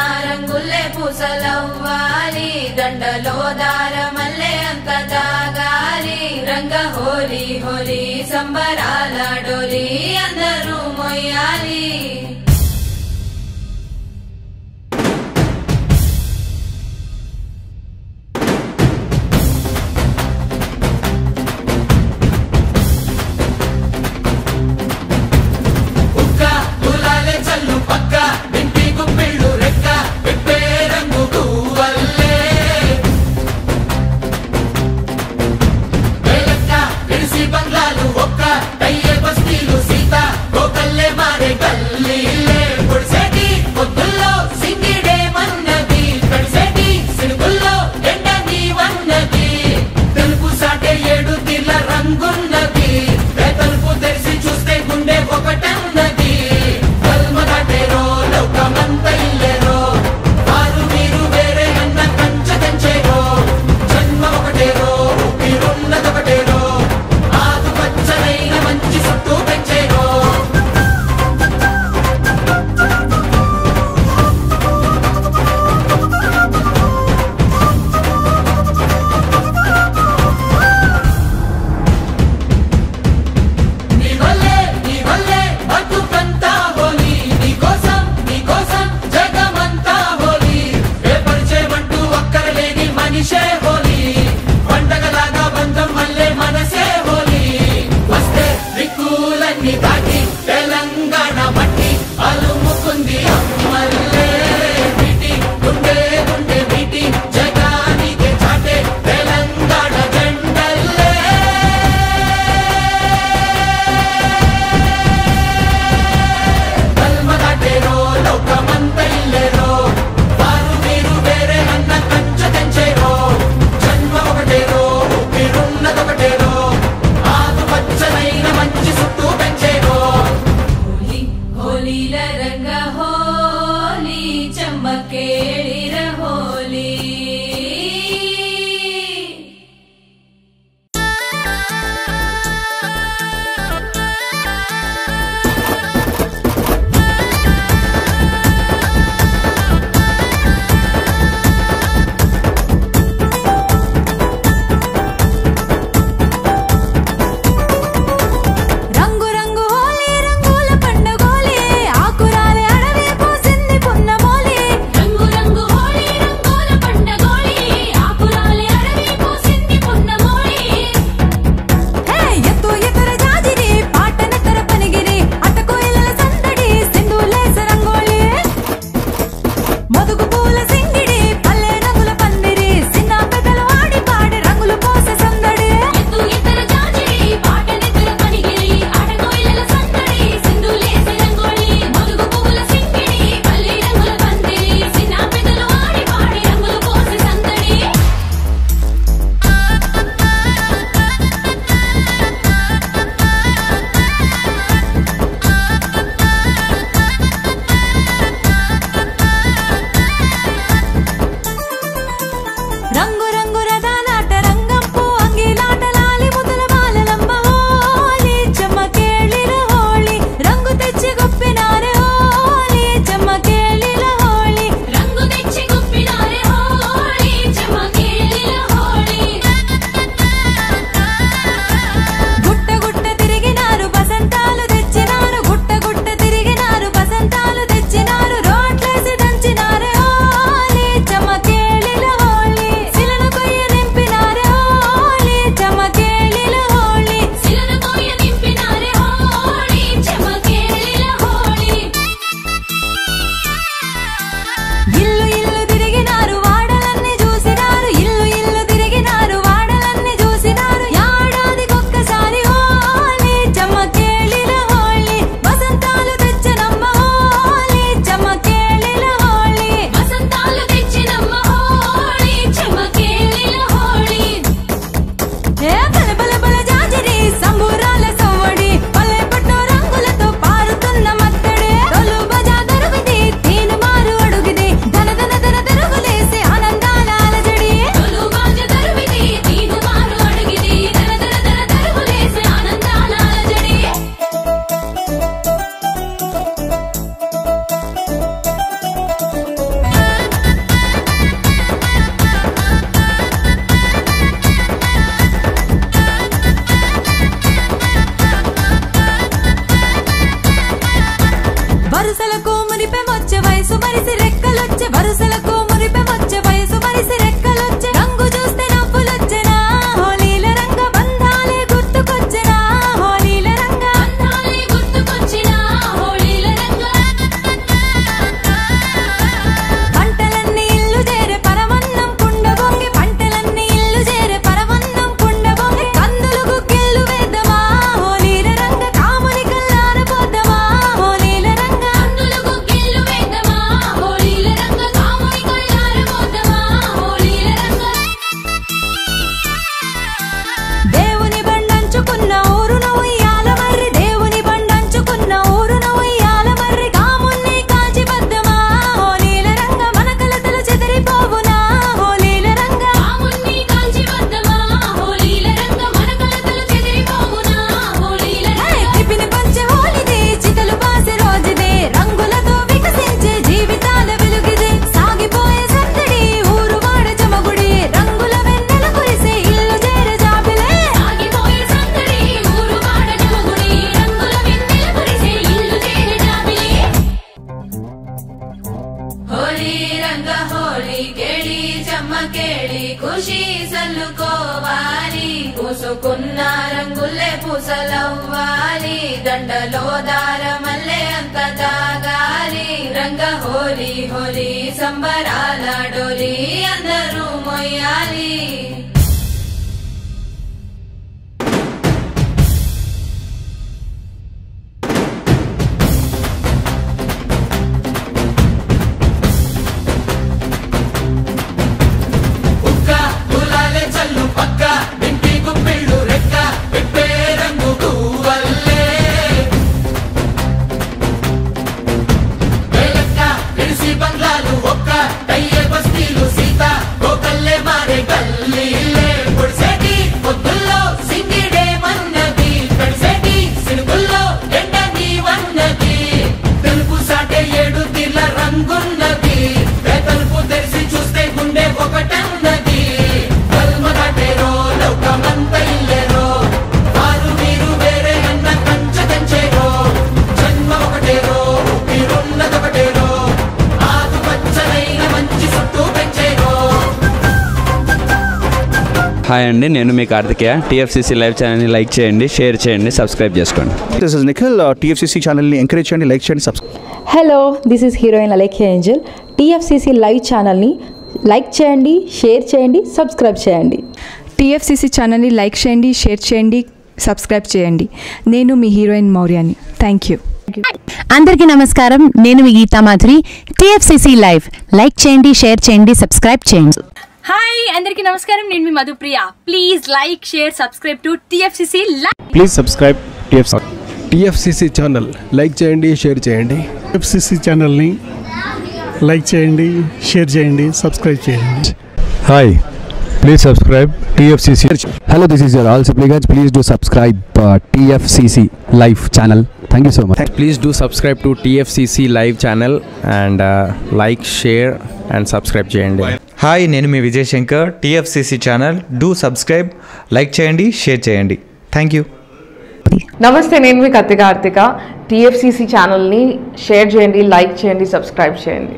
పూసుకున్న పూసలవ్వాలి. దండలో దారమల్లే అంత తాగాలి రంగ హోలీ హోలీ సంబరాల డోలి అందరూ మొయ్యాలి. కలిసి రెక్కలొచ్చే వరుసలకు కేళి ఖుషి సల్లుకోవాలి పూసుకున్న రంగుల్లే పూసలవ్వాలి దండలో దారమల్లే అంత తాగాలి రంగ హోలీ హోలీ సంబరాల డోలి అందరూ మొయ్యాలి హాయ్ అండి నేను మీ కార్తికేయ. టీఎఫ్సీసీ లైవ్ ఛానల్ని లైక్ చేయండి షేర్ చేయండి సబ్స్క్రైబ్ చేసుకోండి. దిస్ ఇస్ నిఖిల్ టీఎఫ్సీసీ ఛానల్ని ఎంకరేజ్ చేయండి లైక్ చేయండి subscribe hello this is heroine Alekhya Angel TFCC live ఛానల్ని లైక్ చేయండి షేర్ చేయండి సబ్స్క్రైబ్ చేయండి. టీఎఫ్సీసీ ఛానల్ని లైక్ చేయండి షేర్ చేయండి సబ్స్క్రైబ్ చేయండి. నేను మీ హీరోయిన్ మౌర్యాని. థ్యాంక్ యూ అందరికీ నమస్కారం. నేను మీ Geetha Madhuri. TFCC live. Like చేయండి షేర్ చేయండి సబ్స్క్రైబ్ చేయండి. హాయ్ అందరికీ నమస్కారం. నేను మీ Madhupriya. Please like share subscribe to TFCC please subscribe TFC TFCC channel like చేయండి షేర్ చేయండి. ఎఫ్సిసి ఛానల్ని లైక్ చేయండి షేర్ చేయండి సబ్స్క్రైబ్ చేయండి. Hi please subscribe TFCC hello this is your Rahul Sipligunj please do subscribe TFCC live channel thank you so much please do subscribe to TFCC live channel and like share and subscribe చేయండి. Hi నేను మీ Vijay Shankar TFCC channel do subscribe like చేయండి share చేయండి. Thank you నమస్తే నేను మీ Kathi Karthika TFCC ఛానల్ని share చేయండి like చేయండి సబ్స్క్రైబ్ చేయండి.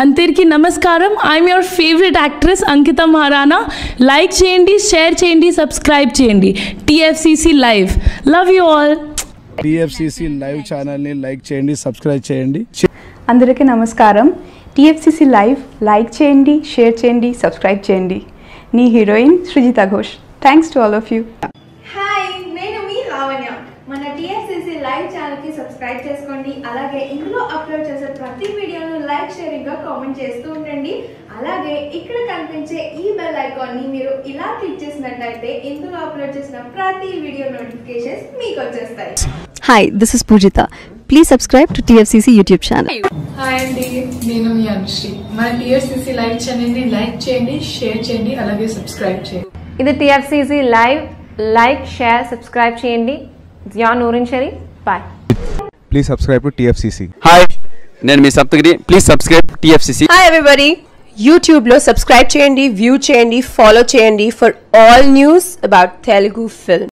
అందరికీ నమస్కారం. I'm your favourite actress Ankita Maharana like చేయండి షేర్ చేయండి సబ్స్క్రైబ్ చేయండి. TFCC live love you all TFCC live ఛానల్ని లైక్ చేయండి సబ్స్క్రైబ్ చేయండి. అందరికీ నమస్కారం. టీఎఫ్సిసి లైవ్ లైక్ చేయండి షేర్ చేయండి సబ్స్క్రైబ్ చేయండి. నీ heroine Srujitha Ghosh. Thanks to all of you hi నేను మీ లావణ్య. మన టీఎస్సీసీ లైవ్ ఛానల్కి సబ్స్క్రైబ్ చేసుకోండి. అలాగే ఇందులో అప్లోడ్ చేసే ప్రతి లైక్ షేరింగ్గా కామెంట్ చేస్తూ ఉండండి. అలాగే ఇక్కడ కనిపించే ఈ బెల్ ఐకాన్ని మీరు ఇలా క్లిక్ చేసినట్టయితే ఇందులో అప్లోడ్ చేసిన ప్రతి వీడియో నోటిఫికేషన్స్ మీకు వచ్చేస్తాయి. Hi this is Poojitha please subscribe to TFCC YouTube channel hi అండి నేను మీ అనుశ్రీ. మన టీఎస్సీసీ లైవ్ ఛానల్ని లైక్ చేయండి షేర్ చేయండి అలాగే సబ్స్క్రైబ్ చేయండి. ఇది TFCC live. Like share subscribe చేయండి. Jiya Noorin Shari bye please subscribe to TFCC hi నేను మీ Saptagiri. Please subscribe TFCC hi everybody యూట్యూబ్లో సబ్స్క్రైబ్ చేయండి వ్యూ చేయండి ఫాలో చేయండి for all news about Telugu film